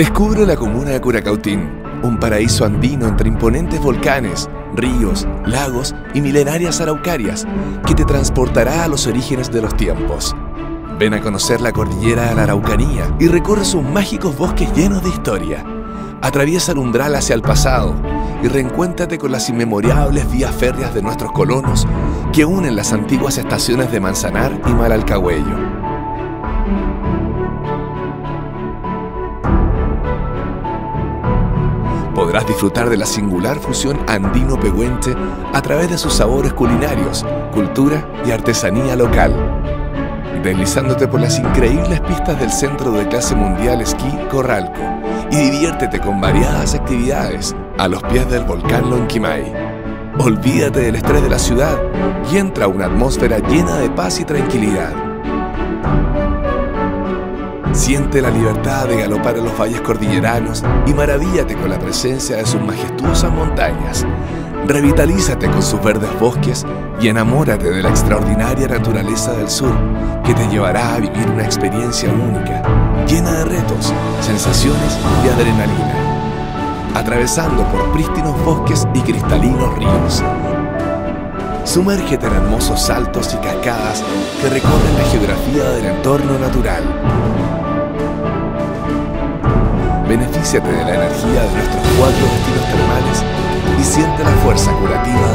Descubre la comuna de Curacautín, un paraíso andino entre imponentes volcanes, ríos, lagos y milenarias araucarias que te transportará a los orígenes de los tiempos. Ven a conocer la cordillera de la Araucanía y recorre sus mágicos bosques llenos de historia. Atraviesa el umbral hacia el pasado y reencuéntrate con las inmemorables vías férreas de nuestros colonos que unen las antiguas estaciones de Manzanar y Malalcahuello. Podrás disfrutar de la singular fusión andino-pehuenche a través de sus sabores culinarios, cultura y artesanía local. Deslizándote por las increíbles pistas del Centro de Clase Mundial Esquí Corralco y diviértete con variadas actividades a los pies del volcán Lonquimay. Olvídate del estrés de la ciudad y entra a una atmósfera llena de paz y tranquilidad. Siente la libertad de galopar en los valles cordilleranos y maravíllate con la presencia de sus majestuosas montañas. Revitalízate con sus verdes bosques y enamórate de la extraordinaria naturaleza del sur que te llevará a vivir una experiencia única, llena de retos, sensaciones y adrenalina. Atravesando por prístinos bosques y cristalinos ríos. Sumérgete en hermosos saltos y cascadas que recorren la geografía del entorno natural De la energía de nuestros cuatro destinos termales y siente la fuerza curativa